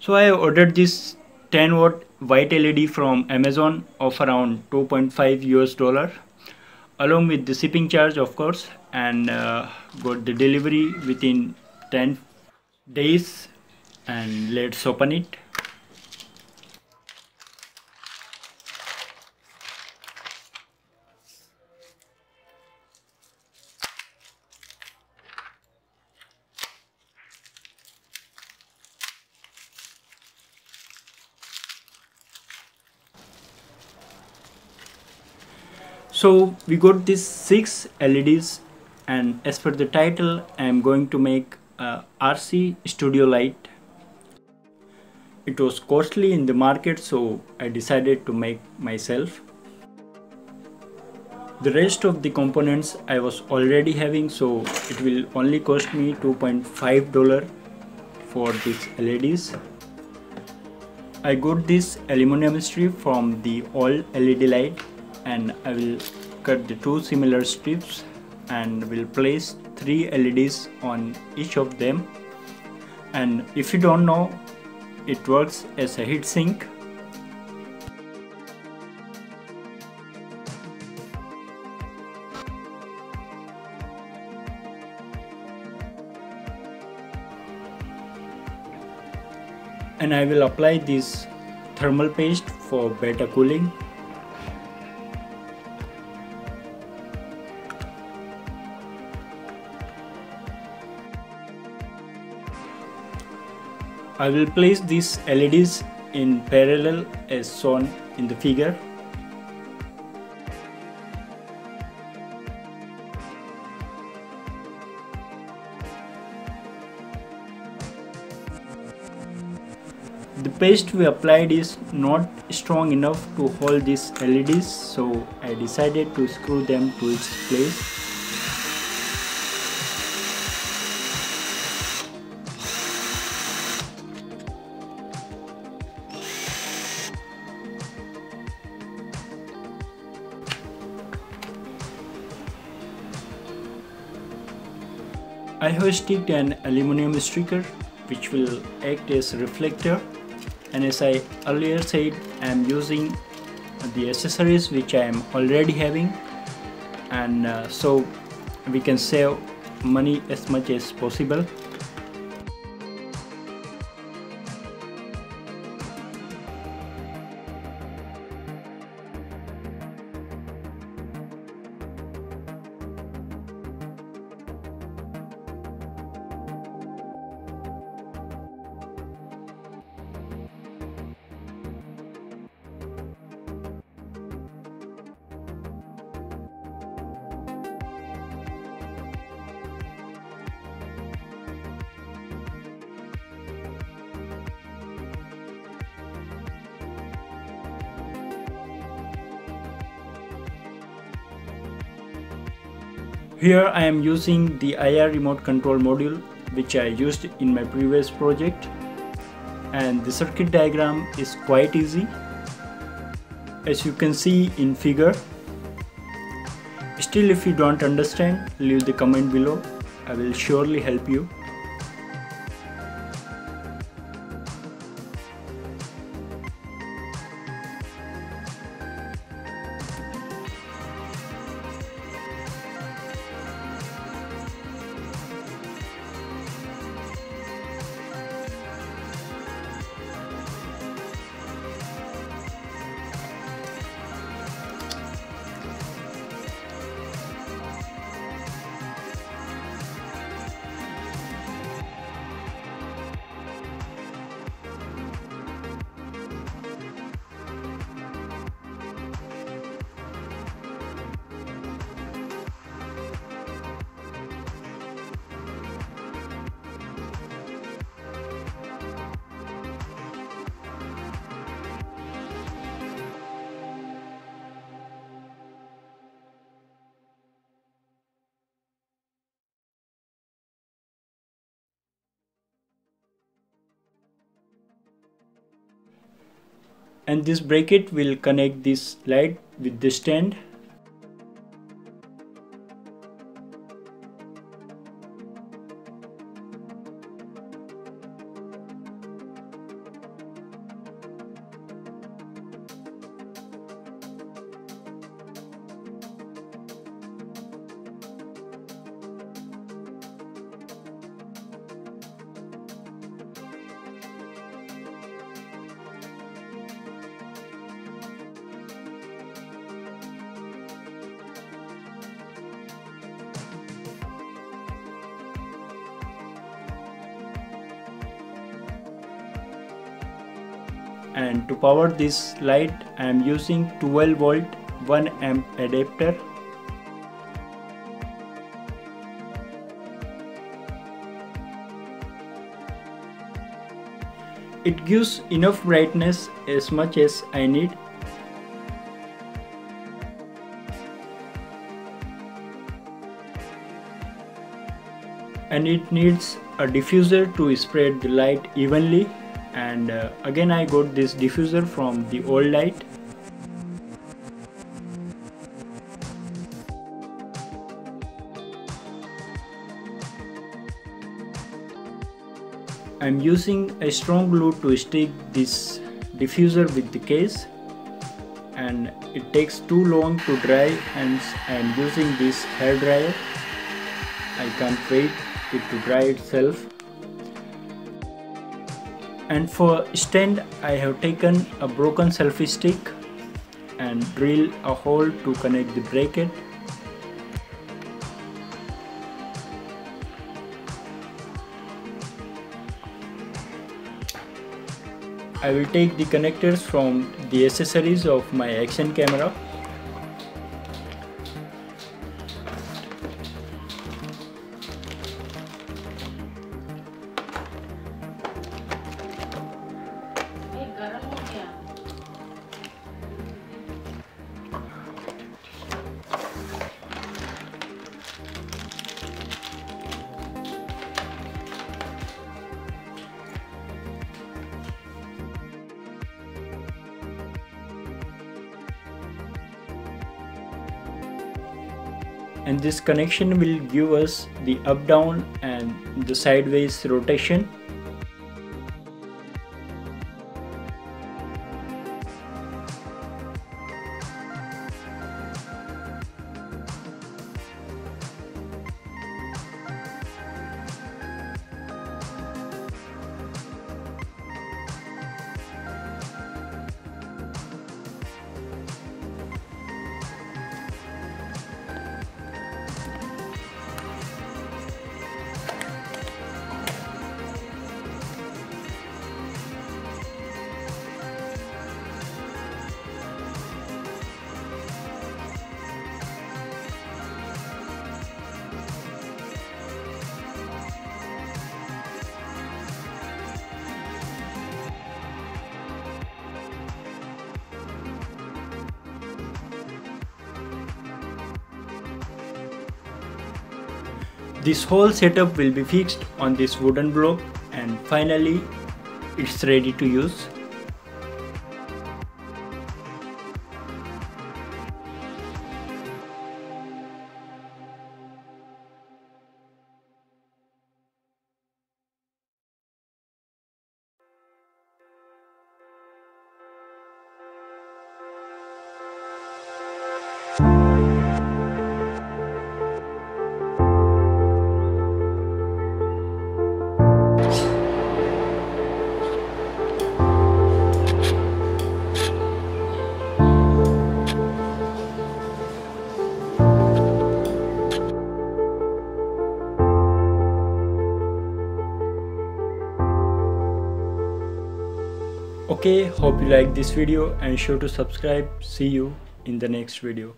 So I ordered this 10 watt white LED from Amazon of around 2.5 US dollar along with the shipping charge of course and uh, got the delivery within 10 days and let's open it so we got these six LEDs and as per the title I am going to make a RC studio light. It was costly in the market so I decided to make myself. The rest of the components I was already having so it will only cost me 2.5 dollar for these LEDs I got this aluminum strip from the old LED light and I will cut the two similar strips and will place three LEDs on each of them. And if you don't know it works as a heat sink. And I will apply this thermal paste for better cooling I will place these LEDs in parallel as shown in the figure. The paste we applied is not strong enough to hold these LEDs so I decided to screw them to its place I have sticked an aluminum sticker which will act as reflector. And as I earlier said I am using the accessories which I am already having. And uh, so we can save money as much as possible Here I am using the IR remote control module which I used in my previous project. And the circuit diagram is quite easy. As you can see in figure still if you don't understand leave the comment below. I will surely help you and this bracket will connect this light with the stand and to power this light I am using 12 volt 1 amp adapter. It gives enough brightness as much as I need. And it needs a diffuser to spread the light evenly and uh, again I got this diffuser from the old light. I'm using a strong glue to stick this diffuser with the case. And it takes too long to dry hence I'm using this hair dryer I can't wait it to dry itself and for stand I have taken a broken selfie stick and drill a hole to connect the bracket. I will take the connectors from the accessories of my action camera and this connection will give us the up down and the sideways rotation This whole setup will be fixed on this wooden block and finally it's ready to use. Okay hope you like this video and sure to subscribe. See you in the next video